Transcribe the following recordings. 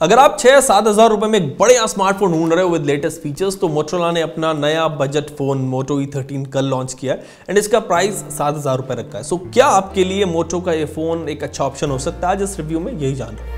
अगर आप छह सात हज़ार रुपए में एक बढ़िया स्मार्टफ़ोन ढूंढ रहे हो विद लेटेस्ट फीचर्स तो मोटरोला ने अपना नया budget phone Moto E thirteen कल लॉन्च किया है एंड इसका प्राइस सात हज़ार रुपए रखा है। सो so, क्या आपके लिए मोटो का ये फ़ोन एक अच्छा ऑप्शन हो सकता है? आज इस रिव्यू में यही जान रहे हैं।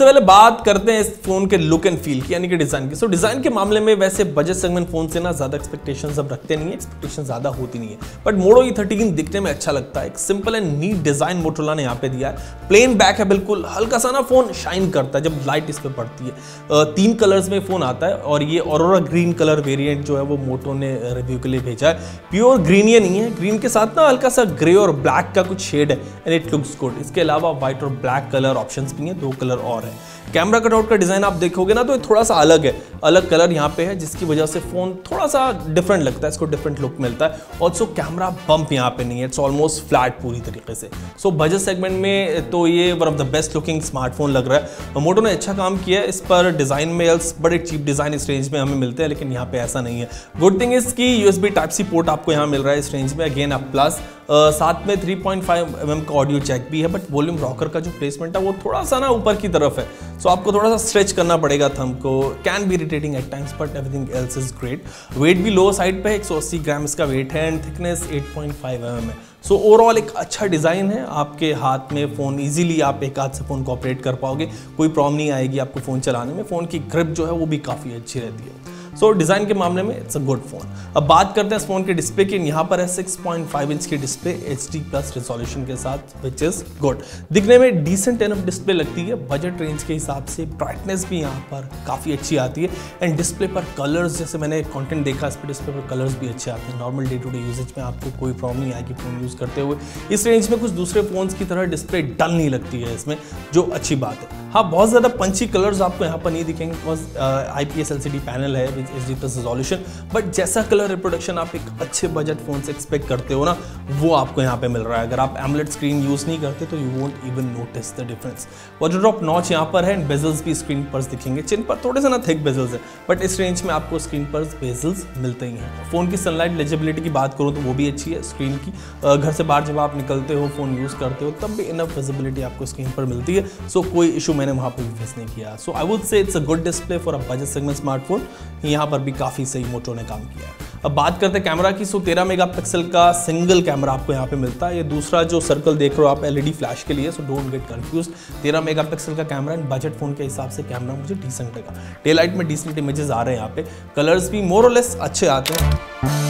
सबसे पहले बात करते हैं इस फ़ोन के लुक एंड फील की यानी कि डिज़ाइन की। सो so, डिज़ाइन के मामले में वैसे बजट सेगमेंट फ़ोन से ना ज़्यादा एक्सपेक्टेशन अब रखते नहीं है एक्सपेक्टेशन ज़्यादा होती नहीं है। बट मोडो ई थर्टीन दिखने में अच्छा लगता है। एक simple and neat design Motorola ने यहाँ पे दिया है। प्लेन बैक है बिल्कुल। हल्का सा ना फ़ोन शाइन करता है जब लाइट इस पर पड़ती है। तीन कलर्स में फ़ोन आता है और ये और ग्रीन कलर वेरियंट जो है वो मोटो ने रिव्यू के लिए भेजा है। प्योर ग्रीन ये नहीं है। ग्रीन के साथ ना हल्का सा ग्रे और ब्लैक का कुछ शेड है। एंड इट लुक्स गुड इसके अलावा व्हाइट और ब्लैक कलर ऑप्शन भी हैं। दो कलर और कैमरा कटआउट का डिज़ाइन आप देखोगे ना तो थोड़ा सा अलग है। अलग कलर यहाँ पे है जिसकी वजह से फ़ोन थोड़ा सा डिफरेंट लगता है इसको डिफरेंट लुक मिलता है। ऑल्सो कैमरा बम्प यहाँ पे नहीं है इट्स ऑलमोस्ट फ्लैट पूरी तरीके से। सो so, बजट सेगमेंट में तो ये one of the best looking smartphone लग रहा है। मोटो ने अच्छा काम किया है इस पर डिज़ाइन में एल्स बड़े चीप डिज़ाइन इस रेंज में हमें मिलते हैं लेकिन यहाँ पे ऐसा नहीं है। गुड थिंग इज़ की यूएसबी टाइप सी पोर्ट आपको यहाँ मिल रहा है इस रेंज में अगेन आप प्लस साथ में 3.5 पॉइंट mm का ऑडियो चेक भी है बट वॉल्यूम रॉकर का जो प्लेसमेंट है वो थोड़ा सा ना ऊपर की तरफ़ है। सो so, आपको थोड़ा सा स्ट्रेच करना पड़ेगा थम को। Can be irritating at times but everything else is great weight भी लो साइड पे 180 ग्राम इसका वेट है एंड थिकनेस 8.5 पॉइंट mm है। सो so, ओवरऑल एक अच्छा डिज़ाइन है आपके हाथ में फ़ोन इजीली आप एक हाथ से फ़ोन को ऑपरेट कर पाओगे। कोई प्रॉब्लम नहीं आएगी आपको फ़ोन चलाने में। फ़ोन की ग्रिप जो है वो भी काफ़ी अच्छी रहती है। सो so, डिज़ाइन के मामले में इट्स अ गुड फ़ोन अब बात करते हैं इस फ़ोन के डिस्प्ले की। यहाँ पर है 6.5 इंच की display H D plus resolution के साथ विच इज़ गुड दिखने में डिसेंट एनफ डिस्प्ले लगती है। बजट रेंज के हिसाब से ब्राइटनेस भी यहाँ पर काफ़ी अच्छी आती है। एंड डिस्प्ले पर कलर्स जैसे मैंने कंटेंट देखा इस पर डिस्प्ले पर कलर्स भी अच्छे आते हैं। Normal day to day usage में आपको कोई प्रॉब्लम नहीं आएगी फ़ोन यूज़ करते हुए। इस रेंज में कुछ दूसरे फ़ोन्स की तरह डिस्प्ले डल नहीं लगती है इसमें जो अच्छी बात है। हाँ बहुत ज़्यादा पंची कलर्स आपको यहाँ पर नहीं दिखेंगे। Because I P S L C D panel है which H D plus resolution but जैसा कलर रिप्रोडक्शन आप एक अच्छे बजट फ़ोन से एक्सपेक्ट करते हो ना, वो आपको यहाँ पे मिल रहा है। अगर आप एमलेट स्क्रीन यूज़ नहीं करते तो you won't even notice the difference water drop notch यहाँ पर है एंड बेजल्स भी स्क्रीन पर दिखेंगे। चिन पर थोड़े से ना थिक बेजल्स है बट इस रेंज में आपको स्क्रीन पर बेजल्स मिलते ही हैं। फ़ोन की सनलाइट लेजिबिलिटी की बात करूँ तो वो भी अच्छी है स्क्रीन की। घर से बाहर जब आप निकलते हो फ़ोन यूज़ करते हो, तब भी इनफ विजिबिलिटी आपको स्क्रीन पर मिलती है। सो कोई इशू मैंने वहाँ पर भी फेस नहीं किया। So I would say it's a good display for a budget segment smartphone यहाँ पर भी काफ़ी सही मोटो ने काम किया अब बात करते हैं कैमरा की। सो तेरह मेगापिक्सल का सिंगल कैमरा आपको यहाँ पे मिलता है। ये दूसरा जो सर्कल देख रहे हो आप एलईडी फ्लैश के लिए। सो डोंट गेट कंफ्यूज तेरह मेगापिक्सल का कैमरा एंड बजट फ़ोन के हिसाब से कैमरा मुझे डिसेंट लगा। डे लाइट में डिसेंट इमेजेस आ रहे हैं यहाँ पे। कलर्स भी मोर और लेस अच्छे आते हैं।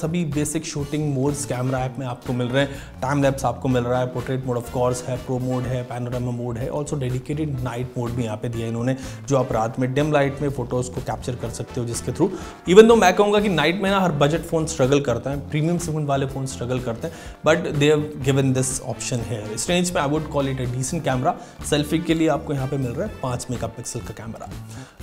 सभी basic shooting modes camera app में आपको मिल रहे हैं। टाइम लैप्स आपको मिल रहा है पोर्ट्रेट मोड ऑफ़ कोर्स है प्रो मोड है पैनोरामा मोड है ऑल्सो डेडिकेटेड नाइट मोड भी यहाँ पे दिया इन्होंने, जो आप रात में डिम लाइट में फ़ोटोज़ को कैप्चर कर सकते हो जिसके थ्रू इवन दो मैं कहूँगा कि नाइट में ना हर बजट फ़ोन स्ट्रगल करता है प्रीमियम सेगमेंट वाले फ़ोन स्ट्रगल करते हैं but they have given this option है इस रेंज में I would call it a decent camera selfie के लिए आपको यहाँ पे मिल रहा है पाँच मेगा का कैमरा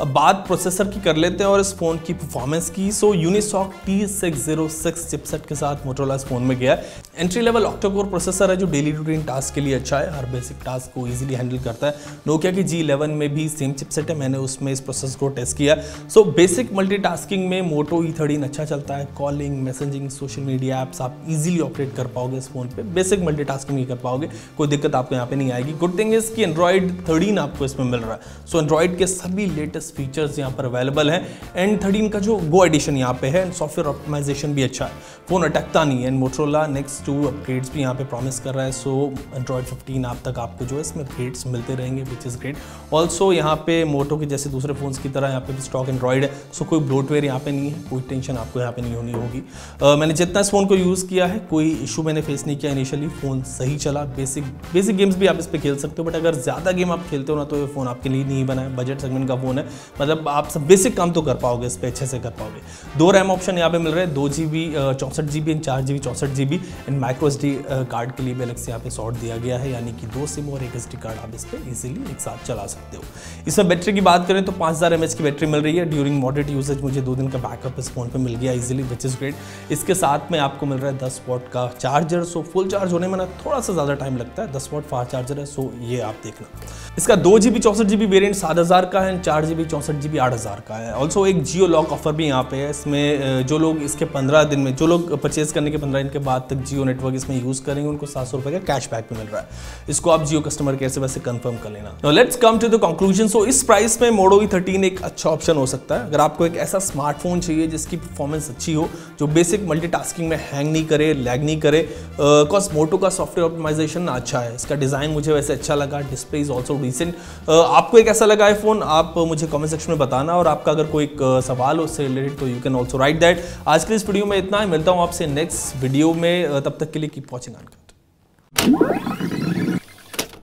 अब बात प्रोसेसर की कर लेते हैं और इस फ़ोन की परफॉर्मेंस की। So Unisoc T six zero six chipset के साथ मोटोला फ़ोन में गया है। एंट्री लेवल ऑक्टोकोर प्रोसेसर है जो डेली रूटीन टास्क के लिए अच्छा है हर बेसिक टास्क को इजीली हैंडल करता है। नोकिया की जी इलेवन में भी सेम चिपसेट है मैंने उसमें इस प्रोसेस को टेस्ट किया। सो बेसिक मल्टीटास्किंग में मोटो ई थर्टीन अच्छा चलता है calling messaging social media apps आप इजीली ऑपरेट कर पाओगे इस फ़ोन पे। बेसिक मल्टीटास्किंग नहीं कर पाओगे कोई दिक्कत आपको यहाँ पे नहीं आएगी। गुड थिंग इज़ कि एंड्रॉइड थर्टीन आपको इसमें मिल रहा है। सो so, एंड्रॉइड के सभी लेटेस्ट फीचर्स यहाँ पर अवेलेबल है। एंड थर्टीन का जो गो एडिशन यहाँ पे है एंड सॉफ्टवेयर ऑप्टिमाइजेशन भी अच्छा है। फ़ोन अटकता नहीं है and Motorola next two upgrades भी यहाँ पे प्रॉमिस कर रहा है सो एंड्रॉयड 15 आप तक आपको जो है इसमें अपग्रेड्स मिलते रहेंगे विच इज़ ग्रेट ऑल्सो यहाँ पे मोटो के जैसे दूसरे फ़ोन्स की तरह यहाँ पे भी स्टॉक एंड्रॉयड है सो कोई ब्लोटवेयर यहाँ पे नहीं है कोई टेंशन आपको यहाँ पे नहीं होनी होगी। Uh, मैंने जितना इस फ़ोन को यूज़ किया है कोई इशू मैंने फेस नहीं किया इनिशियली फ़ोन सही चला बेसिक बेसिक गेम्स भी आप इस पर खेल सकते हो बट अगर ज़्यादा गेम आप खेलते हो ना तो ये फ़ोन आपके लिए नहीं बना है बजट सेगमेंट का फ़ोन है। मतलब आप सब बेसिक काम तो कर पाओगे इस पर अच्छे से कर पाओगे। दो रैम ऑप्शन यहाँ पे मिल रहे हैं दो जी बी चौंसठ जी बी एंड चार जी बी चौंसठ G B and micro SD card के लिए भी अलग से यहाँ पे शॉर्ट दिया गया है, यानी कि दो सिम और एक एसडी कार्ड आप इस पर ईजिली एक साथ चला सकते हो। इसमें बैटरी की बात करें तो पाँच हज़ार की बैटरी मिल रही है। ड्यूरिंग मॉडरेट यूजेज मुझे दो दिन का बैकअप इस फ़ोन पर मिल गया इजिली विच इज़ ग्रेट इसके साथ में आपको मिल रहा है दस वॉट का चार्जर सो फुल चार्ज होने में ना थोड़ा सा ज़्यादा टाइम लगता है। दस वॉट फास्ट चार्जर है सो ये आप देखना। इसका दो जी बी चौंसठ जी बी वेरियंट सात हज़ार का है, चार जी बी चौंसठ जी बी आठ हज़ार का है। ऑल्सो एक जियो लॉक ऑफ़र भी यहाँ पे है। इसमें जो लोग इसके पंद्रह दिन में, जो लोग परचेज करने के पंद्रह दिन के बाद तक जियो नेटवर्क इसमें यूज़ करेंगे, उनको सात सौ रुपये का कैश बैक भी मिल रहा है। इसको आप जियो कस्टमर केयर से वैसे कंफर्म कर लेना। Let's come to the conclusion so इस प्राइस में मोडो ई थर्टीन एक अच्छा ऑप्शन हो सकता है। अगर आपको एक ऐसा स्मार्टफ़ोन चाहिए जिसकी परफॉर्मेंस अच्छी हो, जो बेसिक मल्टीटास्किंग में हैंग नहीं करे लैग नहीं करे बिकॉज़ मोटो का सॉफ्टवेयर ऑप्टिमाइजेशन अच्छा है। इसका डिज़ाइन मुझे वैसे अच्छा लगा डिस्प्ले इज़ ऑल्सो डिसेंट आपको एक ऐसा लगा है फ़ोन आप मुझे कमेंट सेक्शन में बताना और आपका अगर कोई सवाल हो उससे रिलेटेड तो you can also write that आज के इस वीडियो में इतना ही। मिलता हूँ आपसे नेक्स्ट वीडियो में। तब तक के लिए कीप वॉचिंग ऑन